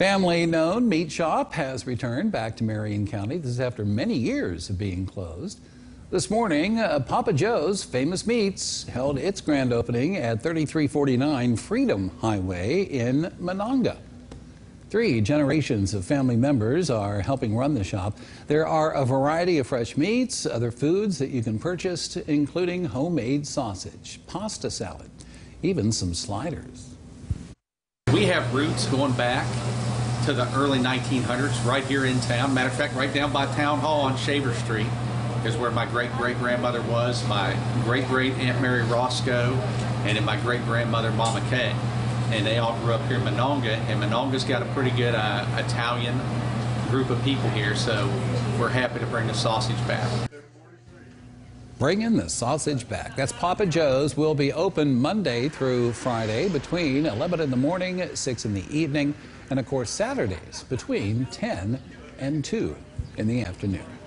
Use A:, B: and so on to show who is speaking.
A: Family known meat shop has returned back to Marion County. This is after many years of being closed. This morning, uh, Papa Joe's Famous Meats held its grand opening at 3349 Freedom Highway in Monongah. Three generations of family members are helping run the shop. There are a variety of fresh meats, other foods that you can purchase, including homemade sausage, pasta salad, even some sliders.
B: We have roots going back to the early 1900s right here in town. Matter of fact, right down by Town Hall on Shaver Street is where my great great grandmother was, my great great Aunt Mary Roscoe, and then my great grandmother Mama Kay. And they all grew up here in Monongah, and Monongah's got a pretty good uh, Italian group of people here, so we're happy to bring the sausage back.
A: Bringing the sausage back. That's Papa Joe's. will be open Monday through Friday between 11 in the morning, 6 in the evening, and of course Saturdays between 10 and 2 in the afternoon.